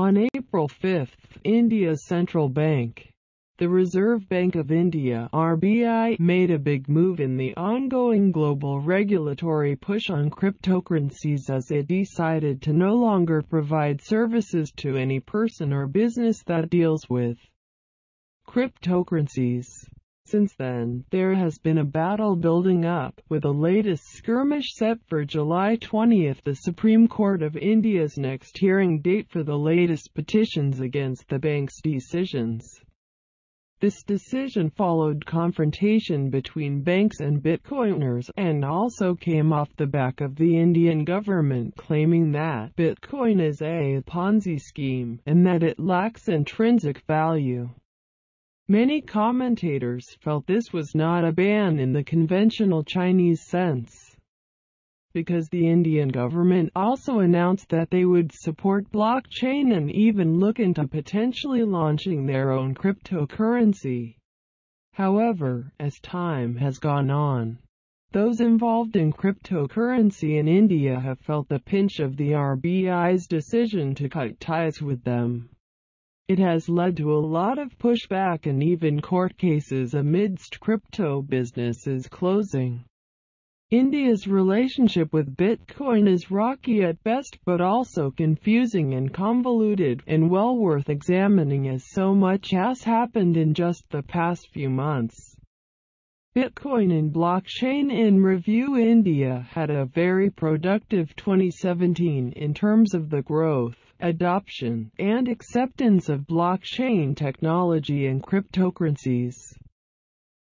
On April 5, India's central bank, the Reserve Bank of India RBI, made a big move in the ongoing global regulatory push on cryptocurrencies as it decided to no longer provide services to any person or business that deals with cryptocurrencies. Since then, there has been a battle building up, with the latest skirmish set for July 20, the Supreme Court of India's next hearing date for the latest petitions against the bank's decisions. This decision followed confrontation between banks and Bitcoiners and also came off the back of the Indian government claiming that Bitcoin is a Ponzi scheme and that it lacks intrinsic value. Many commentators felt this was not a ban in the conventional Chinese sense, because the Indian government also announced that they would support blockchain and even look into potentially launching their own cryptocurrency. However, as time has gone on, those involved in cryptocurrency in India have felt the pinch of the RBI's decision to cut ties with them. It has led to a lot of pushback and even court cases amidst crypto businesses closing. India's relationship with Bitcoin is rocky at best but also confusing and convoluted and well worth examining as so much has happened in just the past few months. Bitcoin and Blockchain in Review India had a very productive 2017 in terms of the growth adoption, and acceptance of blockchain technology and cryptocurrencies.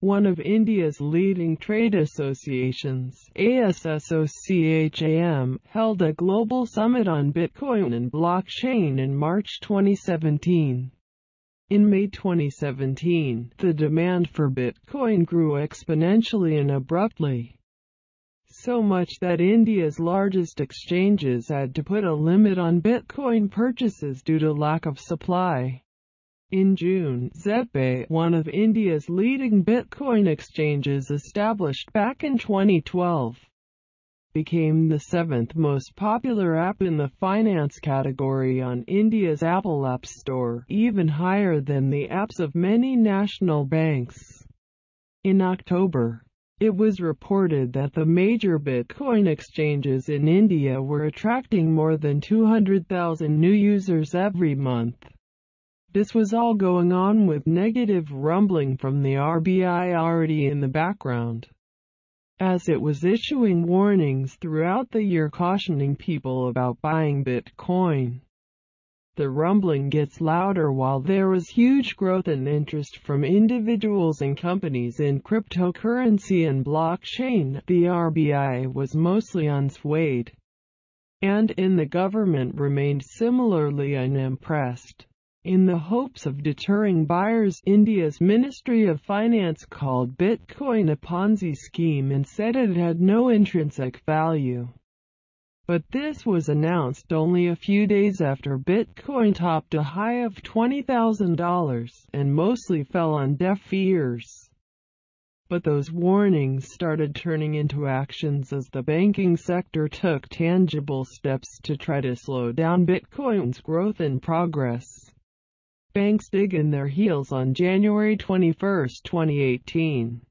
One of India's leading trade associations, ASSOCHAM, held a global summit on Bitcoin and blockchain in March 2017. In May 2017, the demand for Bitcoin grew exponentially and abruptly so much that India's largest exchanges had to put a limit on Bitcoin purchases due to lack of supply. In June, Zebpay, one of India's leading Bitcoin exchanges established back in 2012, became the seventh most popular app in the finance category on India's Apple App Store, even higher than the apps of many national banks. In October, it was reported that the major Bitcoin exchanges in India were attracting more than 200,000 new users every month. This was all going on with negative rumbling from the RBI already in the background, as it was issuing warnings throughout the year cautioning people about buying Bitcoin. The rumbling gets louder while there was huge growth and interest from individuals and companies in cryptocurrency and blockchain. The RBI was mostly unswayed, and in the government remained similarly unimpressed. In the hopes of deterring buyers, India's Ministry of Finance called Bitcoin a Ponzi scheme and said it had no intrinsic value. But this was announced only a few days after Bitcoin topped a high of $20,000 and mostly fell on deaf ears. But those warnings started turning into actions as the banking sector took tangible steps to try to slow down Bitcoin's growth and progress. Banks dig in their heels on January 21, 2018.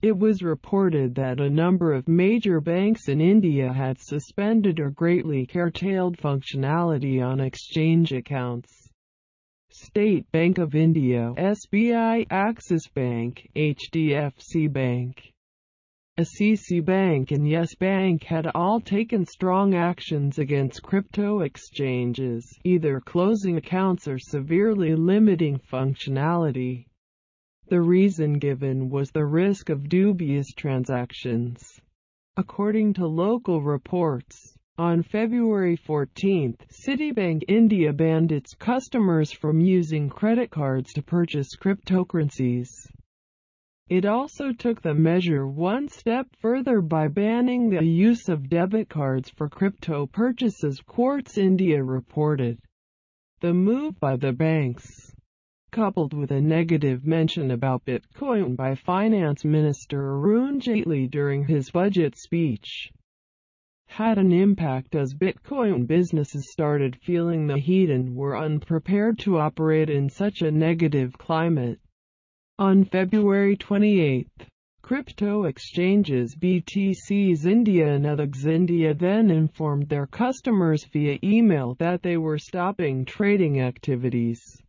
It was reported that a number of major banks in India had suspended or greatly curtailed functionality on exchange accounts. State Bank of India, SBI, Axis Bank, HDFC Bank, ICICI Bank and Yes Bank had all taken strong actions against crypto exchanges, either closing accounts or severely limiting functionality. The reason given was the risk of dubious transactions. According to local reports, on February 14, Citibank India banned its customers from using credit cards to purchase cryptocurrencies. It also took the measure one step further by banning the use of debit cards for crypto purchases, Quartz India reported. The move by the banks coupled with a negative mention about Bitcoin by Finance Minister Arun Jaitley during his budget speech, had an impact as Bitcoin businesses started feeling the heat and were unprepared to operate in such a negative climate. On February 28, crypto exchanges BTCXIndia and ETH India then informed their customers via email that they were stopping trading activities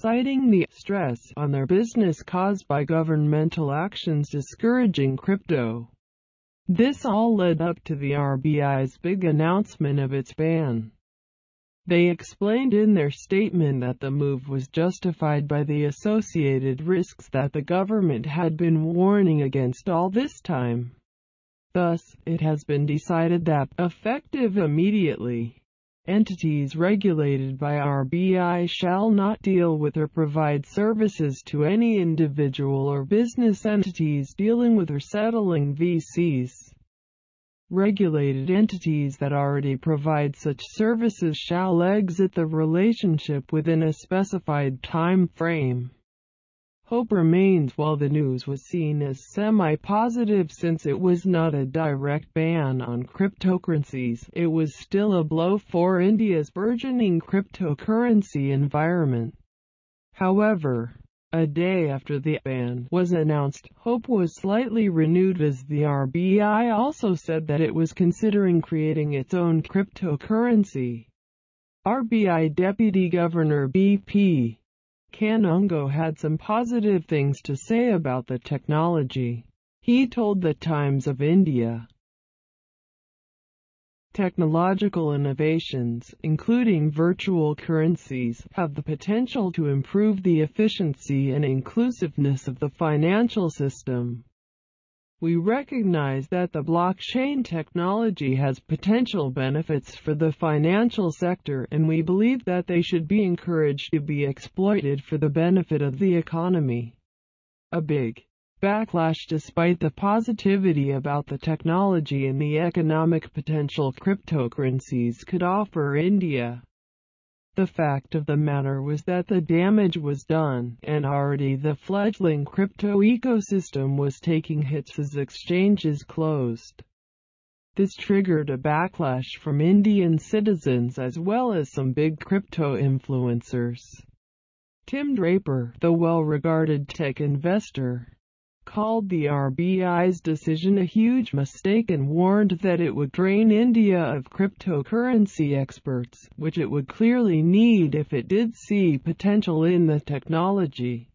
citing the stress on their business caused by governmental actions discouraging crypto. This all led up to the RBI's big announcement of its ban. They explained in their statement that the move was justified by the associated risks that the government had been warning against all this time. Thus, it has been decided that, effective immediately, Entities regulated by RBI shall not deal with or provide services to any individual or business entities dealing with or settling VCs. Regulated entities that already provide such services shall exit the relationship within a specified time frame. Hope remains while the news was seen as semi-positive since it was not a direct ban on cryptocurrencies, it was still a blow for India's burgeoning cryptocurrency environment. However, a day after the ban was announced, hope was slightly renewed as the RBI also said that it was considering creating its own cryptocurrency. RBI Deputy Governor B.P. Kanungo had some positive things to say about the technology. He told the Times of India, Technological innovations, including virtual currencies, have the potential to improve the efficiency and inclusiveness of the financial system. We recognize that the blockchain technology has potential benefits for the financial sector and we believe that they should be encouraged to be exploited for the benefit of the economy. A big backlash despite the positivity about the technology and the economic potential cryptocurrencies could offer India. The fact of the matter was that the damage was done, and already the fledgling crypto ecosystem was taking hits as exchanges closed. This triggered a backlash from Indian citizens as well as some big crypto influencers. Tim Draper, the well-regarded tech investor, called the RBI's decision a huge mistake and warned that it would drain India of cryptocurrency experts, which it would clearly need if it did see potential in the technology.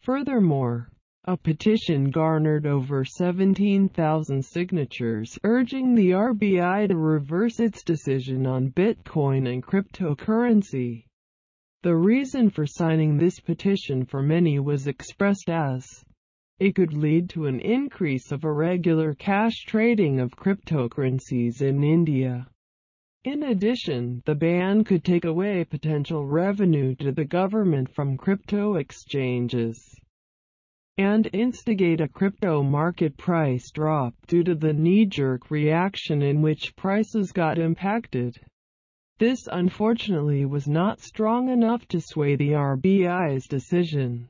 Furthermore, a petition garnered over 17,000 signatures urging the RBI to reverse its decision on Bitcoin and cryptocurrency. The reason for signing this petition for many was expressed as it could lead to an increase of irregular cash trading of cryptocurrencies in India. In addition, the ban could take away potential revenue to the government from crypto exchanges and instigate a crypto market price drop due to the knee-jerk reaction in which prices got impacted. This unfortunately was not strong enough to sway the RBI's decision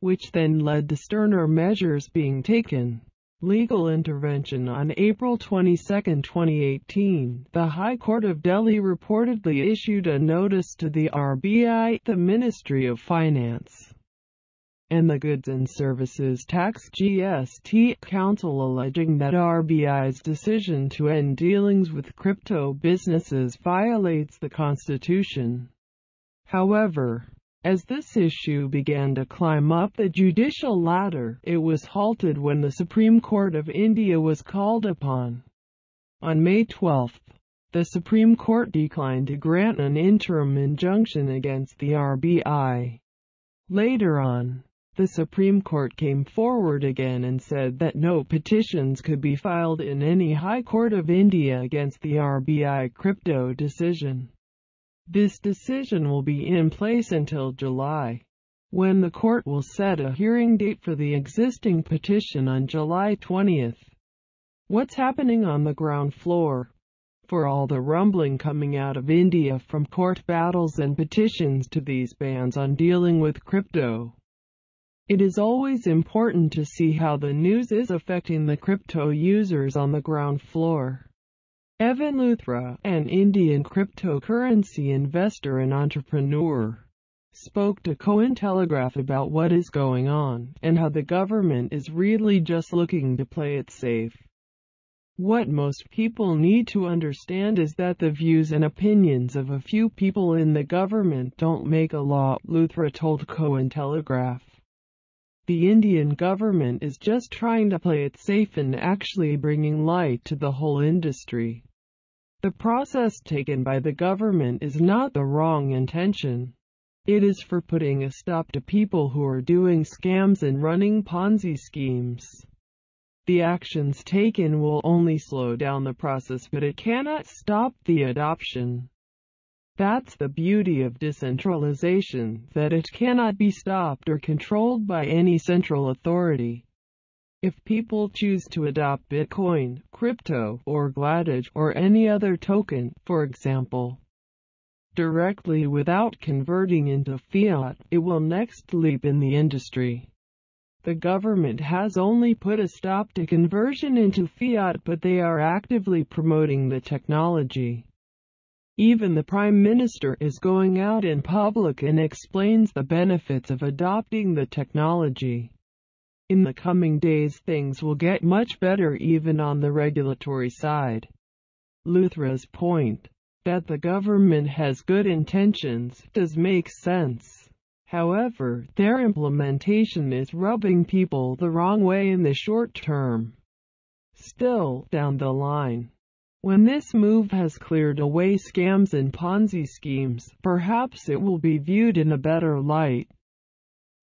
which then led to sterner measures being taken. Legal intervention On April 22, 2018, the High Court of Delhi reportedly issued a notice to the RBI, the Ministry of Finance, and the Goods and Services Tax GST Council alleging that RBI's decision to end dealings with crypto businesses violates the Constitution. However, as this issue began to climb up the judicial ladder, it was halted when the Supreme Court of India was called upon. On May 12, the Supreme Court declined to grant an interim injunction against the RBI. Later on, the Supreme Court came forward again and said that no petitions could be filed in any High Court of India against the RBI crypto decision. This decision will be in place until July, when the court will set a hearing date for the existing petition on July 20th. What's happening on the ground floor? For all the rumbling coming out of India from court battles and petitions to these bans on dealing with crypto. It is always important to see how the news is affecting the crypto users on the ground floor. Evan Luthra, an Indian cryptocurrency investor and entrepreneur, spoke to Cointelegraph about what is going on and how the government is really just looking to play it safe. What most people need to understand is that the views and opinions of a few people in the government don't make a law, Luthra told Cointelegraph. The Indian government is just trying to play it safe and actually bringing light to the whole industry. The process taken by the government is not the wrong intention. It is for putting a stop to people who are doing scams and running Ponzi schemes. The actions taken will only slow down the process but it cannot stop the adoption. That's the beauty of decentralization, that it cannot be stopped or controlled by any central authority. If people choose to adopt Bitcoin, crypto, or Gladage, or any other token, for example, directly without converting into fiat, it will next leap in the industry. The government has only put a stop to conversion into fiat but they are actively promoting the technology. Even the Prime Minister is going out in public and explains the benefits of adopting the technology. In the coming days things will get much better even on the regulatory side. Luthra's point, that the government has good intentions, does make sense. However, their implementation is rubbing people the wrong way in the short term. Still, down the line, when this move has cleared away scams and Ponzi schemes, perhaps it will be viewed in a better light.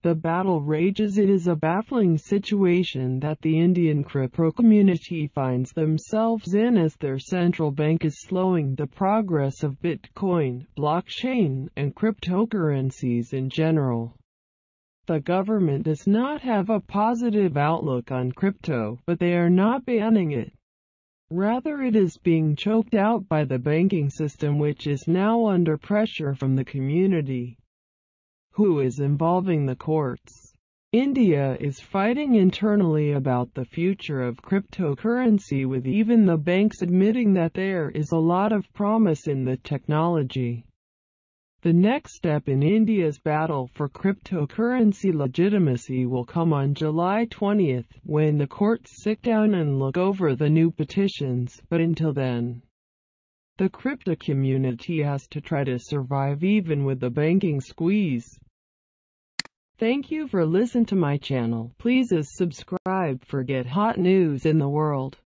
The battle rages it is a baffling situation that the Indian crypto community finds themselves in as their central bank is slowing the progress of Bitcoin, blockchain, and cryptocurrencies in general. The government does not have a positive outlook on crypto, but they are not banning it. Rather it is being choked out by the banking system which is now under pressure from the community, who is involving the courts. India is fighting internally about the future of cryptocurrency with even the banks admitting that there is a lot of promise in the technology. The next step in India's battle for cryptocurrency legitimacy will come on July 20th, when the courts sit down and look over the new petitions, but until then, the crypto community has to try to survive even with the banking squeeze. Thank you for listening to my channel. Please subscribe for get hot news in the world.